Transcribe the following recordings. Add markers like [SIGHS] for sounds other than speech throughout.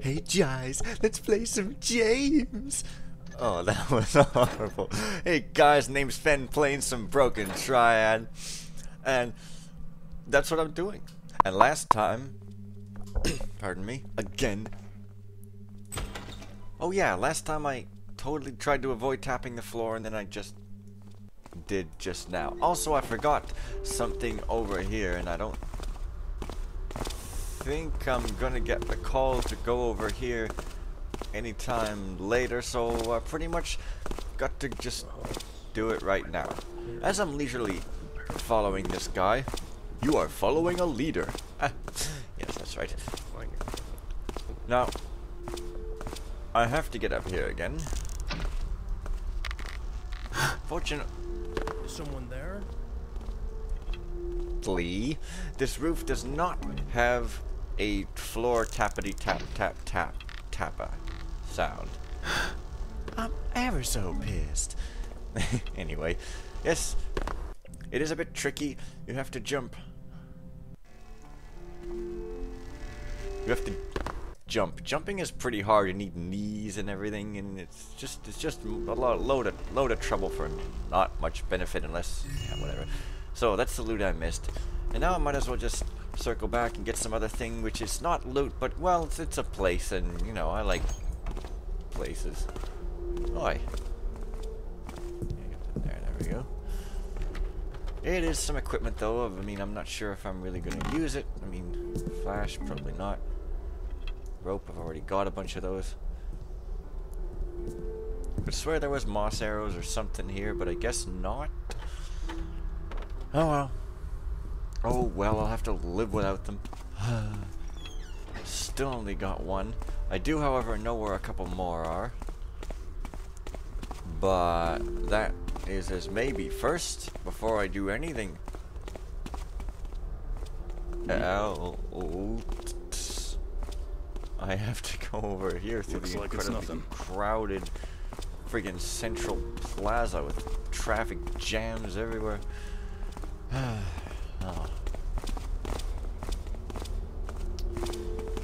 Hey, guys, let's play some James. Oh, [LAUGHS] that was horrible. Hey, guys, name's Fen playing some Broken Triad. And that's what I'm doing. And last time, [CLEARS THROAT] pardon me, again. Oh, yeah, last time I totally tried to avoid tapping the floor and then I just did just now. Also, I forgot something over here and I don't think I'm gonna get the call to go over here anytime later, so I pretty much got to just do it right now. As I'm leisurely following this guy, you are following a leader. [LAUGHS] Yes, that's right. Now, I have to get up here again. Fortunately, Is someone there? this roof does not have a floor tappity tap tap tap tappa sound. [GASPS] I'm ever so pissed. [LAUGHS] anyway, yes, it is a bit tricky. You have to jump. You have to jump. Jumping is pretty hard. You need knees and everything, and it's just it's just a lot, load of load of trouble for not much benefit unless yeah, whatever. So that's the loot I missed, and now I might as well just circle back and get some other thing, which is not loot, but well, it's, it's a place, and you know I like places. Oi. There, there we go. It is some equipment though. I mean, I'm not sure if I'm really going to use it. I mean, flash, probably not. Rope, I've already got a bunch of those. I swear there was moss arrows or something here, but I guess not. Oh well. Oh well, I'll have to live without them. [SIGHS] Still only got one. I do, however, know where a couple more are. But that is as maybe first, before I do anything. Out. I have to go over here through Looks the like incredibly crowded friggin' central plaza with traffic jams everywhere. Oh. [SIGHS]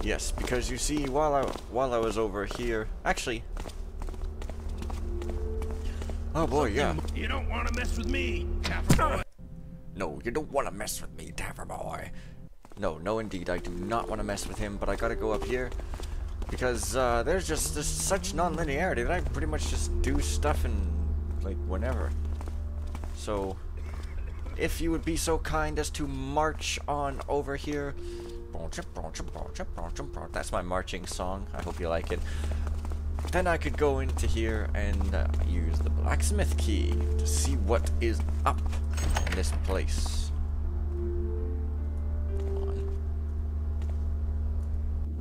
Yes, because you see, while I while I was over here, actually. Oh boy, yeah. You don't want to mess with me, Taffer boy. [LAUGHS] No, you don't want to mess with me, Tavern Boy. No, no indeed, I do not want to mess with him, but I gotta go up here. Because uh, there's just this such non-linearity that I pretty much just do stuff and like, whenever. So, if you would be so kind as to march on over here. That's my marching song. I hope you like it. Then I could go into here and uh, use the blacksmith key to see what is up in this place. Come on.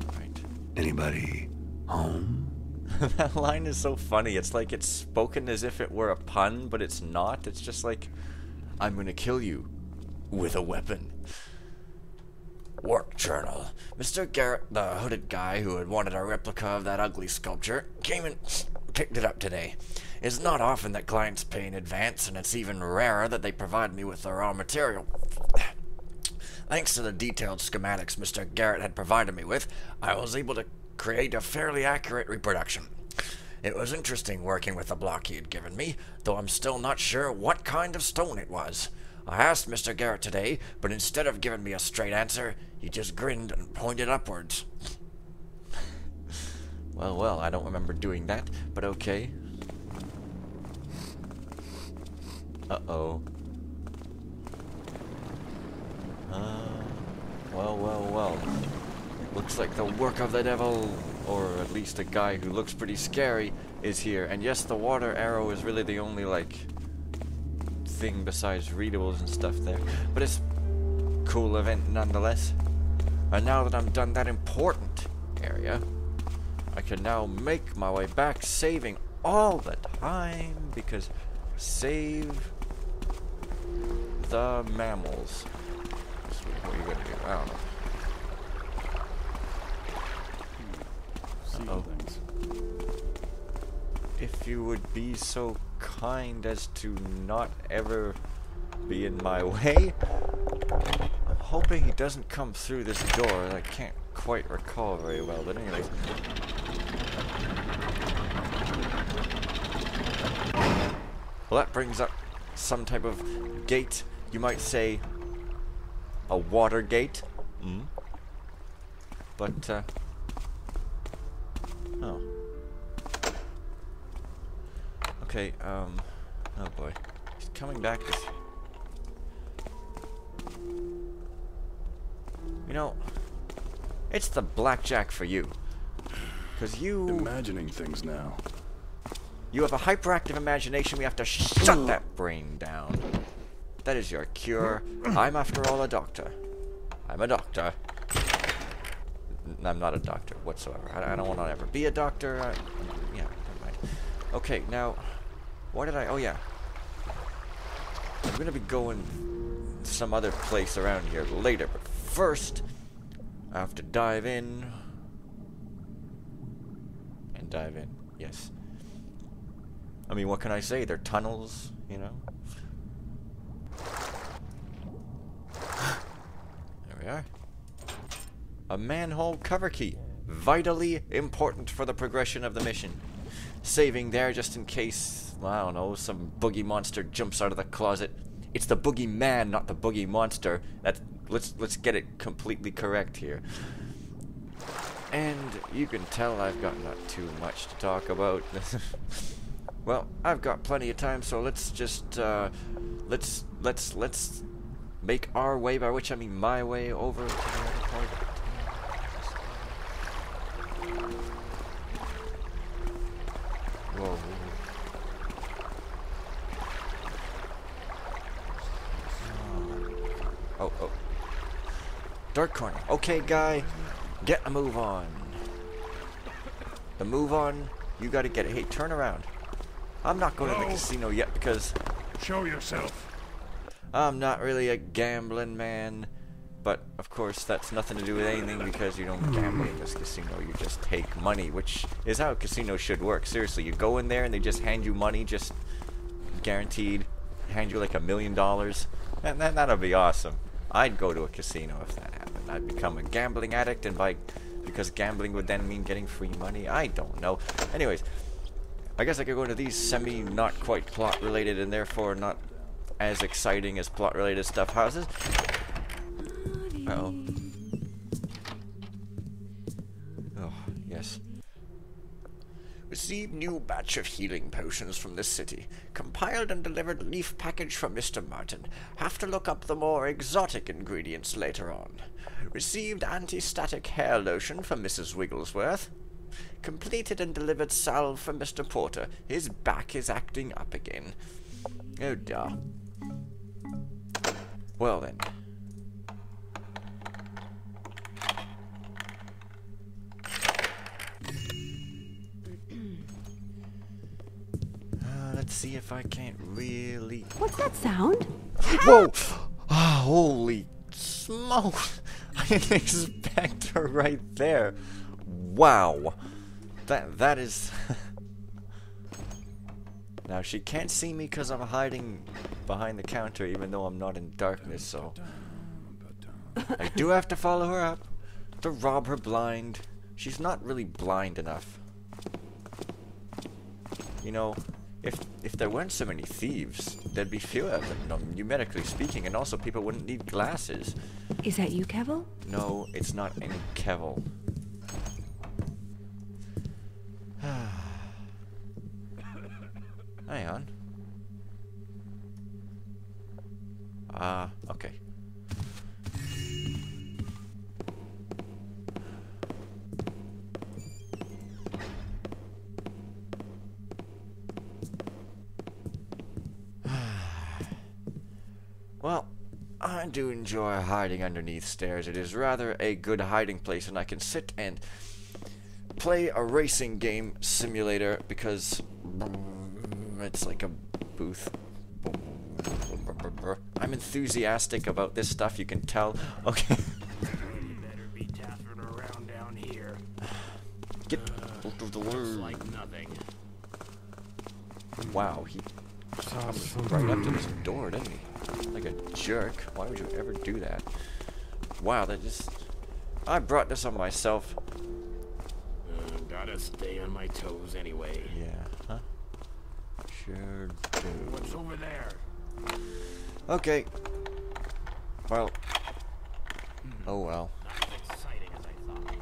Alright. Anybody home? [LAUGHS] that line is so funny. It's like it's spoken as if it were a pun, but it's not. It's just like, I'm gonna kill you with a weapon. Work journal. Mr. Garrett, the hooded guy who had wanted a replica of that ugly sculpture, came and picked it up today. It's not often that clients pay in advance, and it's even rarer that they provide me with the raw material. Thanks to the detailed schematics Mr. Garrett had provided me with, I was able to create a fairly accurate reproduction. It was interesting working with the block he had given me, though I'm still not sure what kind of stone it was. I asked Mr. Garrett today, but instead of giving me a straight answer, he just grinned and pointed upwards. [LAUGHS] well, well, I don't remember doing that, but okay. Uh-oh. Uh, well, well, well. Looks like the work of the devil, or at least a guy who looks pretty scary, is here. And yes, the water arrow is really the only, like, thing besides readables and stuff there. But it's cool event nonetheless. And now that I'm done that important area, I can now make my way back, saving all the time, because save the mammals. What are you gonna do? I don't know. See Uh-oh. things. If you would be so kind as to not ever be in my [LAUGHS] way. I'm hoping he doesn't come through this door. I can't quite recall very well, but anyways. Well, that brings up some type of gate. You might say a water gate. Mm. But, uh... Oh. Okay, um... Oh boy. He's coming back this... You know, it's the blackjack for you. Because you... Imagining things now. You have a hyperactive imagination. We have to shut that brain down. That is your cure. I'm, after all, a doctor. I'm a doctor. I'm not a doctor whatsoever. I, I don't want to ever be a doctor. I, yeah, never mind. Okay, now, why did I? Oh yeah, I'm gonna be going some other place around here later. But first, I have to dive in and dive in. Yes. I mean, what can I say? They're tunnels, you know. There we are. A manhole cover key. Vitally important for the progression of the mission. Saving there just in case, I don't know, some boogie monster jumps out of the closet. It's the boogie man, not the boogie monster. That let's let's get it completely correct here. And you can tell I've got not too much to talk about. [LAUGHS] well, I've got plenty of time, so let's just uh, let's let's let's make our way, by which I mean my way, over to the other part Oh, oh. Dark corner. Okay, guy. Get a move on. The move on, you gotta get it. Hey, turn around. I'm not going to the casino yet because Show yourself. I'm not really a gambling man. But, of course, that's nothing to do with anything because you don't gamble in this casino. You just take money, which is how a casino should work. Seriously, you go in there and they just hand you money, just guaranteed. Hand you like a million dollars. And that, that'll be awesome. I'd go to a casino if that happened. I'd become a gambling addict and by... Because gambling would then mean getting free money. I don't know. Anyways, I guess I could go to these semi not quite plot related and therefore not as exciting as plot related stuff houses. Uh oh. Oh, yes. Receive new batch of healing potions from this city. Compiled and delivered leaf package from Mr. Martin. Have to look up the more exotic ingredients later on. Received anti-static hair lotion from Mrs. Wigglesworth. Completed and delivered salve from Mr. Porter. His back is acting up again. Oh dear. Well then. Let's see if I can't really. What's that sound? Whoa! Ah, holy smoke! [LAUGHS] I didn't expect her right there. Wow. That that is. [LAUGHS] now she can't see me because I'm hiding behind the counter, even though I'm not in darkness. So I do have to follow her up to rob her blind. She's not really blind enough. You know, if if there weren't so many thieves, there'd be fewer of them, numerically speaking, and also people wouldn't need glasses. Is that you, Kevel? No, it's not any Kevel. [SIGHS] Hang on. Ah, okay. Well, I do enjoy hiding underneath stairs. It is rather a good hiding place, and I can sit and play a racing game simulator because it's like a booth. I'm enthusiastic about this stuff, you can tell. Okay. Be around down here. Get the Looks way. like nothing. Wow, he come right up to this door, didn't he? Like a jerk. Why would you ever do that? Wow, that just... I brought this on myself. Uh, gotta stay on my toes anyway. Yeah, huh? Sure do. What's over there? Okay. Well. Oh well. Not as exciting as I thought.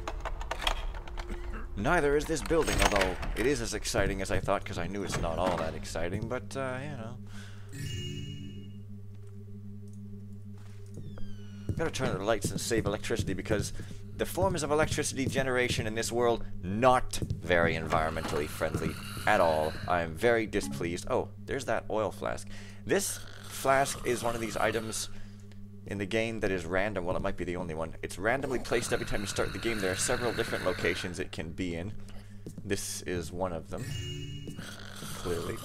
Neither is this building, although it is as exciting as I thought because I knew it's not all that exciting, but, uh, you know. Gotta turn on the lights and save electricity because the forms of electricity generation in this world not very environmentally friendly at all. I am very displeased. Oh, there's that oil flask. This flask is one of these items in the game that is random. Well, it might be the only one. It's randomly placed every time you start the game. There are several different locations it can be in. This is one of them. Clearly.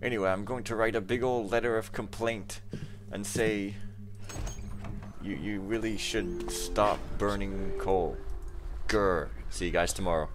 Anyway, I'm going to write a big old letter of complaint and say you you really should stop burning coal. Grr. See you guys tomorrow.